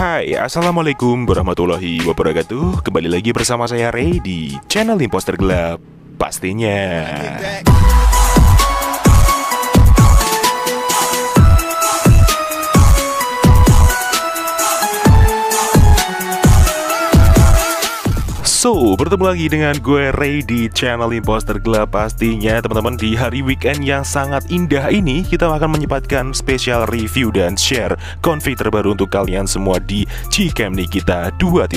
Hai, Assalamualaikum warahmatullahi wabarakatuh. Kembali lagi bersama saya Ray di channel Imposter Gelap Pastinya. So, bertemu lagi dengan gue Ray di channel Imposter Gelap pastinya. Teman-teman di hari weekend yang sangat indah ini kita akan menyempatkan spesial review dan share config terbaru untuk kalian semua di Gcam Nikita 2.0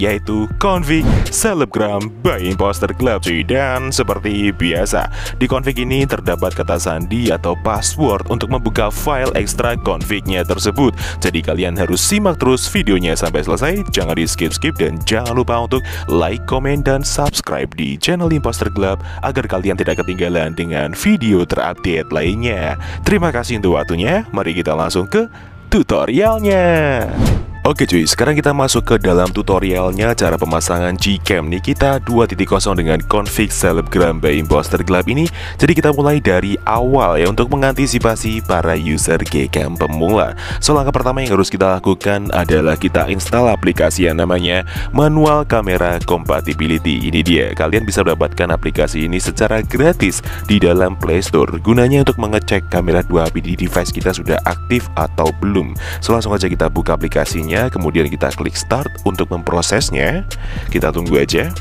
yaitu config Celebgram by Imposter Club dan seperti biasa di config ini terdapat kata sandi atau password untuk membuka file ekstra confignya tersebut. Jadi kalian harus simak terus videonya sampai selesai. Jangan di skip-skip dan jangan lupa untuk like, komen, dan subscribe di channel Imposter Club agar kalian tidak ketinggalan dengan video terupdate lainnya. Terima kasih untuk waktunya, mari kita langsung ke tutorialnya. Oke cuy, sekarang kita masuk ke dalam tutorialnya cara pemasangan Gcam Nikita 2.0 dengan config Celebgram by Imposter Club ini. Jadi kita mulai dari awal ya untuk mengantisipasi para user Gcam pemula. So langkah pertama yang harus kita lakukan adalah kita install aplikasi yang namanya Manual Camera Compatibility. Ini dia, kalian bisa mendapatkan aplikasi ini secara gratis di dalam Play Store. Gunanya untuk mengecek kamera 2 di device kita sudah aktif atau belum. So langsung aja kita buka aplikasinya kemudian kita klik start untuk memprosesnya. Kita tunggu aja.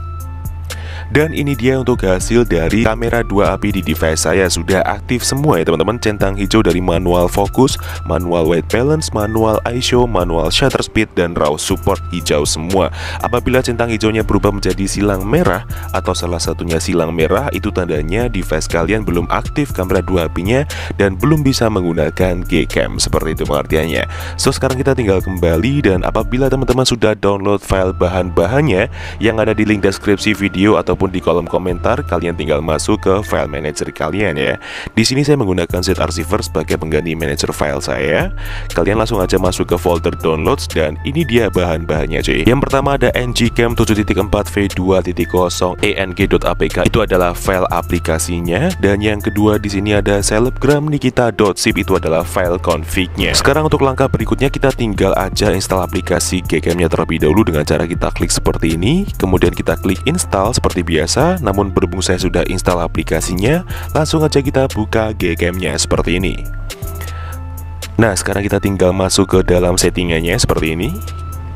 Dan ini dia untuk hasil dari kamera 2 api di device saya. Sudah aktif semua ya teman-teman. Centang hijau dari manual fokus, manual white balance, manual ISO, manual shutter speed, dan RAW support hijau semua. Apabila centang hijaunya berubah menjadi silang merah Atau salah satunya silang merah Itu tandanya device kalian belum aktif kamera 2 apinya Dan belum bisa menggunakan Gcam. Seperti itu pengertiannya. So sekarang kita tinggal kembali Dan apabila teman-teman sudah download file bahan-bahannya Yang ada di link deskripsi video atau ataupun di kolom komentar kalian tinggal masuk ke file manager kalian ya. Di sini saya menggunakan ZArchiver sebagai pengganti manager file saya. Kalian langsung aja masuk ke folder downloads dan ini dia bahan-bahannya cuy. Yang pertama ada ngcam 7.4 v2.0 eng.apk itu adalah file aplikasinya dan yang kedua di sini ada selebgram nikita.zip itu adalah file config-nya. Sekarang untuk langkah berikutnya kita tinggal aja install aplikasi Gcam-nya terlebih dahulu dengan cara kita klik seperti ini, kemudian kita klik install seperti biasa Namun berhubung saya sudah install aplikasinya Langsung aja kita buka Gcam-nya seperti ini. Nah sekarang kita tinggal masuk ke dalam settingannya seperti ini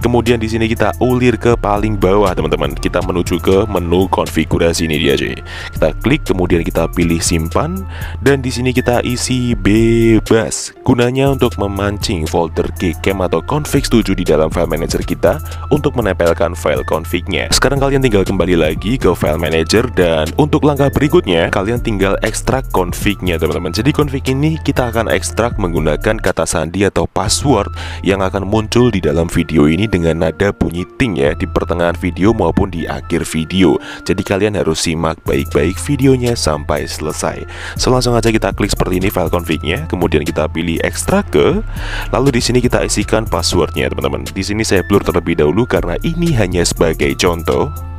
Kemudian di sini kita ulir ke paling bawah teman-teman. Kita menuju ke menu konfigurasi ini dia cuy. Kita klik kemudian kita pilih simpan dan di sini kita isi bebas. Gunanya untuk memancing folder gcam atau config 7 di dalam file manager kita untuk menempelkan file confignya. Sekarang kalian tinggal kembali lagi ke file manager dan untuk langkah berikutnya kalian tinggal ekstrak confignya teman-teman. Jadi config ini kita akan ekstrak menggunakan kata sandi atau password yang akan muncul di dalam video ini dengan nada bunyi ting ya di pertengahan video maupun di akhir video. Jadi kalian harus simak baik-baik videonya sampai selesai. So langsung aja kita klik seperti ini file config-nya, kemudian kita pilih ekstrak ke, lalu di sini kita isikan passwordnya teman-teman. Di sini saya blur terlebih dahulu karena ini hanya sebagai contoh.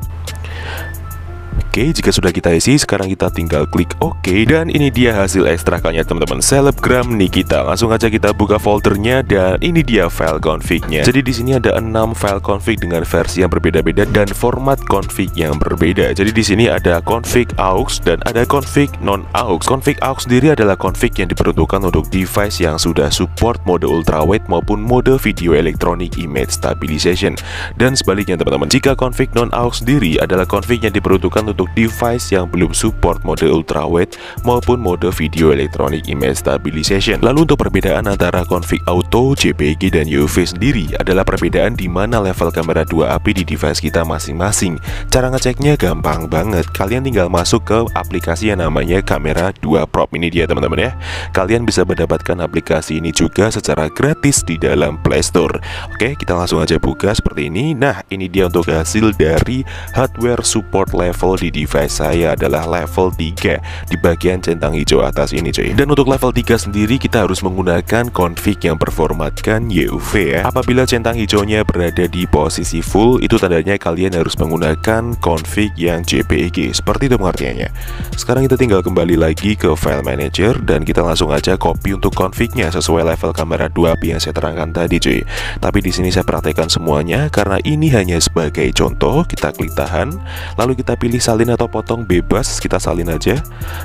Oke, jika sudah kita isi, sekarang kita tinggal klik OK Dan ini dia hasil ekstrakannya teman-teman. Selebgram Nikita. Langsung aja kita buka foldernya dan ini dia file config-nya. Jadi di sini ada 6 file config dengan versi yang berbeda-beda dan format config yang berbeda. Jadi di sini ada config aux dan ada config non aux Config aux sendiri adalah config yang diperuntukkan untuk device yang sudah support mode ultrawide maupun mode video electronic image stabilization. Dan sebaliknya teman-teman, jika config non aux sendiri adalah config yang diperuntukkan untuk untuk device yang belum support mode ultrawide maupun mode video electronic image stabilization. Lalu untuk perbedaan antara config auto, JPG, dan UV sendiri adalah perbedaan di mana level kamera 2 API di device kita masing-masing. Cara ngeceknya gampang banget. Kalian tinggal masuk ke aplikasi yang namanya kamera 2 Prop ini dia teman-teman ya. Kalian bisa mendapatkan aplikasi ini juga secara gratis di dalam Play Store. Oke, kita langsung aja buka seperti ini. Nah, ini dia untuk hasil dari hardware support level di device saya adalah level 3 di bagian centang hijau atas ini cuy. Dan untuk level 3 sendiri kita harus menggunakan config yang berformatkan YUV ya. Apabila centang hijaunya berada di posisi full itu tandanya kalian harus menggunakan config yang JPEG Seperti itu pengertiannya. Sekarang kita tinggal kembali lagi ke file manager dan kita langsung aja copy untuk confignya sesuai level kamera 2 yang saya terangkan tadi cuy. Tapi di sini saya praktekkan semuanya karena ini hanya sebagai contoh. Kita klik tahan lalu kita pilih salin atau potong bebas kita salin aja.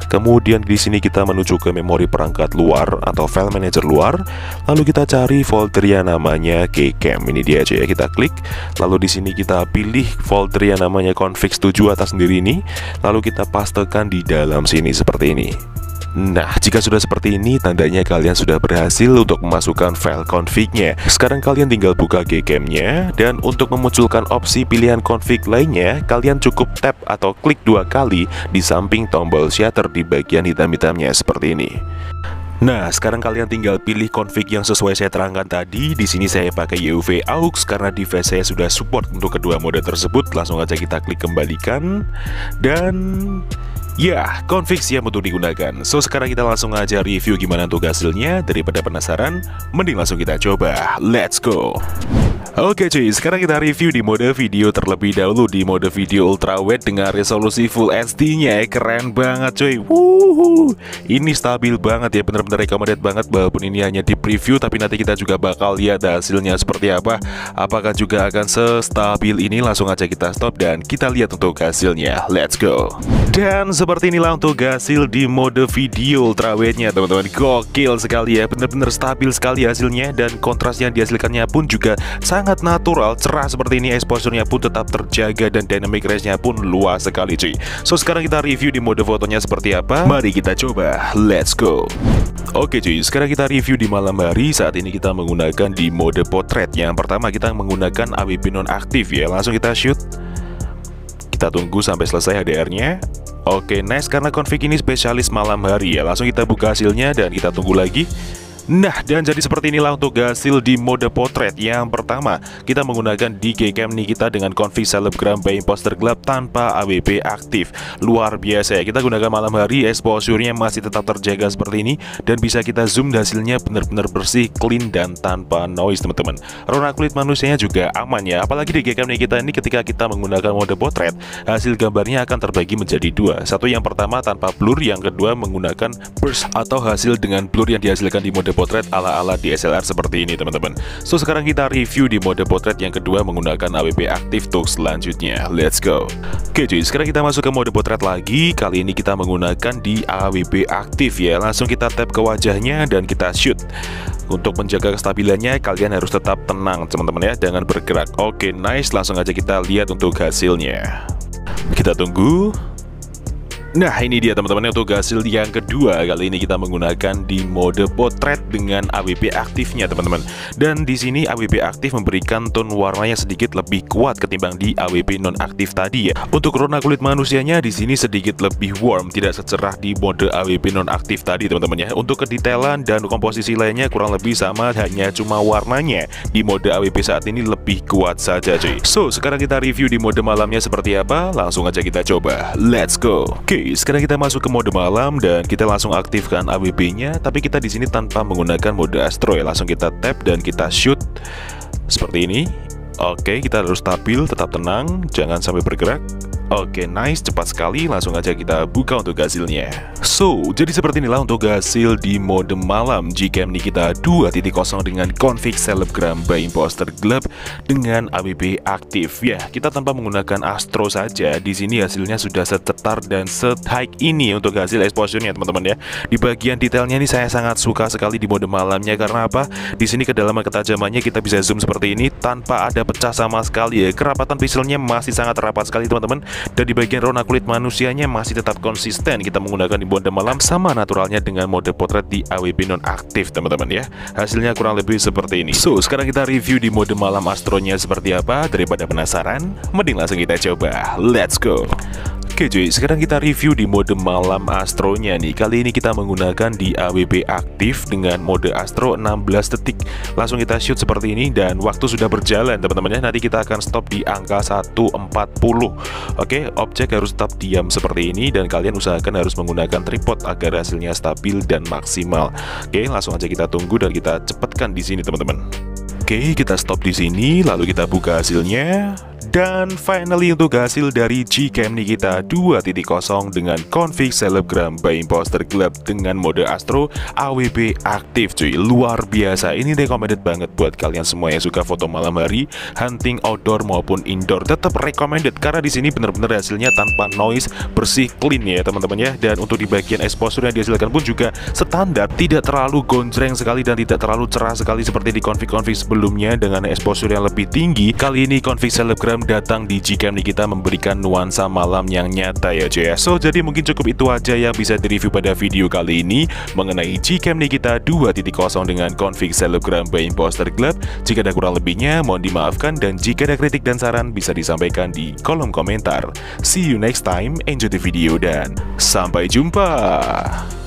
Kemudian di sini kita menuju ke memori perangkat luar atau file manager luar. Lalu kita cari folder yang namanya gcam ini dia aja ya kita klik. Lalu di sini kita pilih folder yang namanya config 7 atas sendiri ini. Lalu kita pastekan di dalam sini seperti ini Nah, jika sudah seperti ini, tandanya kalian sudah berhasil untuk memasukkan file config-nya. Sekarang kalian tinggal buka Gcam-nya, dan untuk memunculkan opsi pilihan config lainnya, kalian cukup tap atau klik dua kali di samping tombol shutter di bagian hitam-hitamnya seperti ini. Nah, sekarang kalian tinggal pilih config yang sesuai saya terangkan tadi. Di sini saya pakai UV AUX karena device saya sudah support untuk kedua mode tersebut. Langsung aja kita klik kembalikan dan Ya, config siap untuk digunakan. So, sekarang kita langsung aja review gimana untuk hasilnya. Daripada penasaran, mending langsung kita coba. Let's go! Oke cuy, sekarang kita review di mode video terlebih dahulu Di mode video ultrawide dengan resolusi Full HD-nya Keren banget cuy. Wuhu. Ini stabil banget ya, bener-bener recommended banget. Walaupun ini hanya di preview, tapi nanti kita juga bakal lihat hasilnya seperti apa. Apakah juga akan sestabil ini? Langsung aja kita stop dan kita lihat untuk hasilnya. Let's go. Dan seperti inilah untuk hasil di mode video ultrawide-nya teman-teman. Gokil sekali ya, bener-bener stabil sekali hasilnya Dan kontras yang dihasilkannya pun juga sangat sangat natural, cerah seperti ini Exposure-nya pun tetap terjaga dan dynamic range-nya pun luas sekali cuy. So sekarang kita review di mode fotonya seperti apa. Mari kita coba, let's go. Oke cuy, sekarang kita review di malam hari. Saat ini kita menggunakan di mode potret. Yang pertama kita menggunakan AWP nonaktif ya. Langsung kita shoot. Kita tunggu sampai selesai HDR-nya Oke, nice karena config ini spesialis malam hari ya. Langsung kita buka hasilnya dan kita tunggu lagi Nah, dan jadi seperti inilah untuk hasil di mode potret. Yang pertama, kita menggunakan DK Cam kita dengan config selebgram by imposter gelap tanpa AWP aktif. Luar biasa ya, kita gunakan malam hari, exposure-nya masih tetap terjaga seperti ini Dan bisa kita zoom hasilnya benar-benar bersih, clean, dan tanpa noise teman-teman. Rona kulit manusianya juga aman ya Apalagi DK Cam kita ini ketika kita menggunakan mode potret Hasil gambarnya akan terbagi menjadi dua. Satu yang pertama tanpa blur, yang kedua menggunakan burst atau hasil dengan blur yang dihasilkan di mode potret ala-ala DSLR seperti ini teman-teman. So sekarang kita review di mode potret yang kedua menggunakan AWP aktif untuk selanjutnya. Let's go. Oke cuy sekarang kita masuk ke mode potret lagi. Kali ini kita menggunakan di AWP aktif ya. Langsung kita tap ke wajahnya dan kita shoot. Untuk menjaga kestabilannya kalian harus tetap tenang teman-teman ya. Jangan bergerak. Oke nice. Langsung aja kita lihat untuk hasilnya. Kita tunggu Nah ini dia teman-teman untuk hasil yang kedua. Kali ini kita menggunakan di mode potret dengan AWP aktifnya teman-teman. Dan di sini AWP aktif memberikan tone warnanya sedikit lebih kuat ketimbang di AWP non aktif tadi ya. Untuk warna kulit manusianya di sini sedikit lebih warm Tidak secerah di mode AWP non aktif tadi teman-teman ya. Untuk kedetailan dan komposisi lainnya kurang lebih sama Hanya cuma warnanya. Di mode AWP saat ini lebih kuat saja cuy. So sekarang kita review di mode malamnya seperti apa? Langsung aja kita coba. Let's go. Oke sekarang kita masuk ke mode malam dan kita langsung aktifkan AWP-nya, tapi kita di sini tanpa menggunakan mode Astro ya. Langsung kita tap dan kita shoot seperti ini. Oke, kita harus stabil, tetap tenang, jangan sampai bergerak. Oke, nice, cepat sekali. Langsung aja kita buka untuk hasilnya. So, jadi seperti inilah untuk hasil di mode malam Gcam Nikita 2.0 dengan config selebgram by imposter gelap dengan ABB aktif. Ya, kita tanpa menggunakan Astro saja. Di sini hasilnya sudah setetar dan set high ini untuk hasil exposure-nya, teman-teman ya. Di bagian detailnya ini saya sangat suka sekali di mode malamnya karena apa? Di sini kedalaman ketajamannya kita bisa zoom seperti ini tanpa ada pecah sama sekali ya. Kerapatan pixelnya masih sangat rapat sekali, teman-teman dan di bagian rona kulit manusianya masih tetap konsisten kita menggunakan di mode malam sama naturalnya dengan mode potret di AWP nonaktif teman-teman ya. Hasilnya kurang lebih seperti ini. So sekarang kita review di mode malam astronya seperti apa. Daripada penasaran mending langsung kita coba. Let's go Oke cuy, sekarang kita review di mode malam astronya nih. Kali ini kita menggunakan di AWB aktif dengan mode astro 16 detik. Langsung kita shoot seperti ini dan waktu sudah berjalan teman-teman ya. Nanti kita akan stop di angka 140 Oke, objek harus tetap diam seperti ini Dan kalian usahakan harus menggunakan tripod agar hasilnya stabil dan maksimal. Oke, langsung aja kita tunggu dan kita cepatkan di sini teman-teman. Oke, kita stop di sini lalu kita buka hasilnya dan finally untuk hasil dari Gcam Nikita 2.0 dengan config selebgram by Imposter Club dengan mode Astro AWB aktif cuy. Luar biasa, ini recommended banget buat kalian semua yang suka foto malam hari Hunting outdoor maupun indoor. Tetap recommended karena di sini benar-benar hasilnya tanpa noise bersih clean ya teman-teman ya. Dan untuk di bagian exposure yang dihasilkan pun juga standar Tidak terlalu gonjreng sekali dan tidak terlalu cerah sekali seperti di config-config sebelumnya. Dengan exposure yang lebih tinggi Kali ini config datang di Gcam kita memberikan nuansa malam yang nyata ya cuy ya So jadi mungkin cukup itu aja yang bisa direview pada video kali ini Mengenai Gcam kita 2.0 dengan config selebgram by Imposter Club. Jika ada kurang lebihnya mohon dimaafkan dan jika ada kritik dan saran bisa disampaikan di kolom komentar. See you next time, enjoy the video dan sampai jumpa